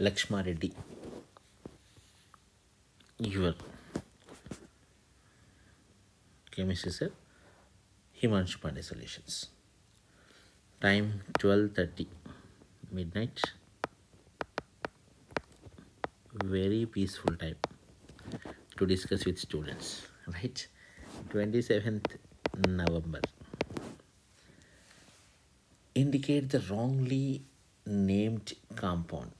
Reddy. Your chemistry sir, Himanshu Pandey Solutions. Time 12.30 midnight. Very peaceful time to discuss with students, right? 27th November. Indicate the wrongly named compound.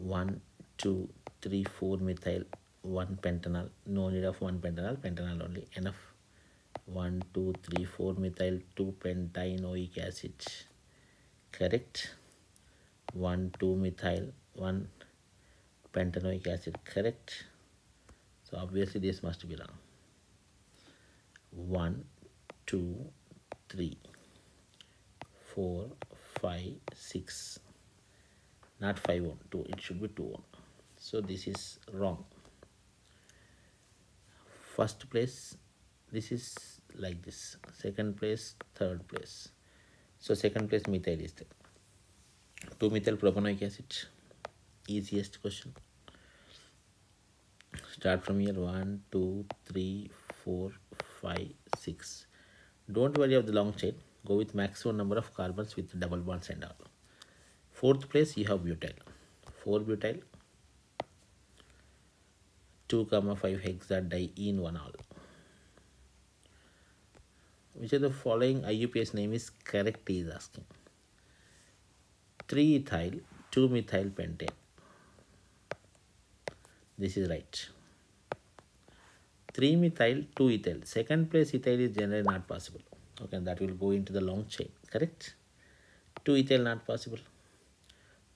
1, 2, 3, 4 methyl, 1 pentanol. No need of 1 pentanol, pentanol only. Enough. 1, 2, 3, 4 methyl, 2 pentanoic acid. Correct. 1, 2 methyl, 1 pentanoic acid. Correct. So obviously this must be wrong. 1, 2, 3, 4, 5, 6. Not 5 1, 2. It should be 2 1. So this is wrong. First place, this is like this. Second place, third place. So second place methyl is there. 2 methyl propanoic acid. Easiest question. Start from here 1, 2, 3, 4, 5, 6. Don't worry of the long chain. Go with maximum number of carbons with double bonds and all. Fourth place you have butyl. 4 butyl. 2 comma 5 hexa diene 1 all. Which of the following IUPAC name is correct he is asking. 3 ethyl 2 methyl pentane. This is right. 3 methyl 2 ethyl. Second place ethyl is generally not possible. Okay, that will go into the long chain. Correct? 2 ethyl not possible.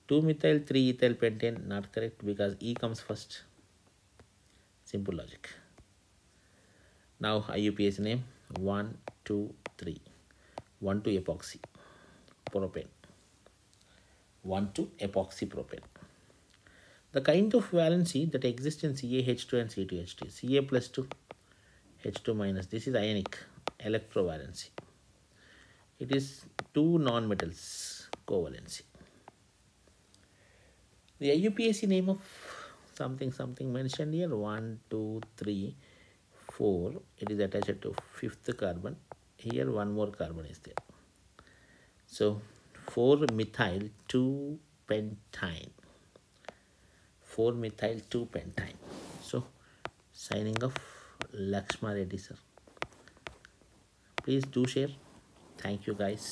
2 methyl 3 ethyl pentane not correct because E comes first. Simple logic. Now IUPAC name 1, 2, 3. 1 to epoxy propane. 1 to epoxy propane. The kind of valency that exists in CaH2 and C2H2. Ca plus 2, H2 minus. This is ionic electrovalency. It is two non-metals covalency. The IUPAC name of something something mentioned here 1, 2, 3, 4. It is attached to fifth carbon. Here one more carbon is there. So 4 methyl 2 pentyne 4 methyl 2 pentyne so signing off lakshma reddy sir please do share thank you guys